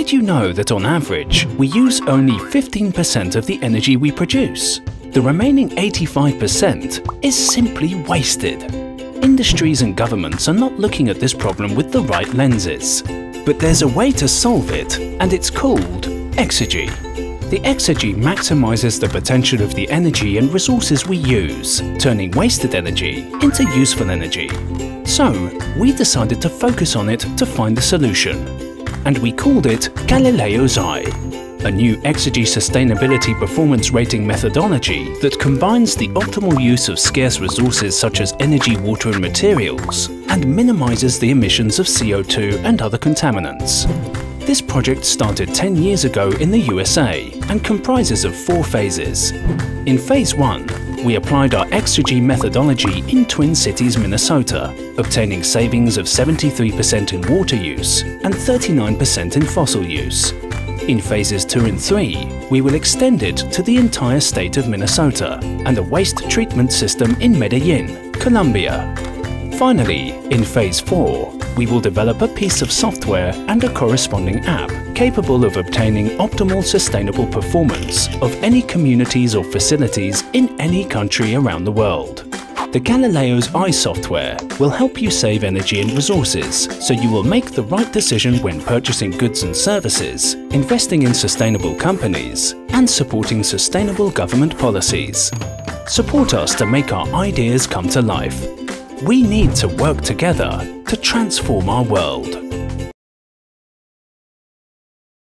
Did you know that on average, we use only 15% of the energy we produce? The remaining 85% is simply wasted. Industries and governments are not looking at this problem with the right lenses. But there's a way to solve it, and it's called Exergy. The Exergy maximizes the potential of the energy and resources we use, turning wasted energy into useful energy. So, we decided to focus on it to find a solution. And we called it Galileo's Eye, a new Exergy sustainability performance rating methodology that combines the optimal use of scarce resources such as energy, water and materials and minimizes the emissions of CO2 and other contaminants. This project started 10 years ago in the USA and comprises of four phases. In Phase 1, we applied our Exergy methodology in Twin Cities, Minnesota, obtaining savings of 73% in water use and 39% in fossil use. In phases 2 and 3, we will extend it to the entire state of Minnesota and a waste treatment system in Medellin, Colombia. Finally, in phase 4, we will develop a piece of software and a corresponding app capable of obtaining optimal sustainable performance of any communities or facilities in any country around the world. The Galileo's Eye software will help you save energy and resources, so you will make the right decision when purchasing goods and services, investing in sustainable companies, and supporting sustainable government policies. Support us to make our ideas come to life. We need to work together to transform our world.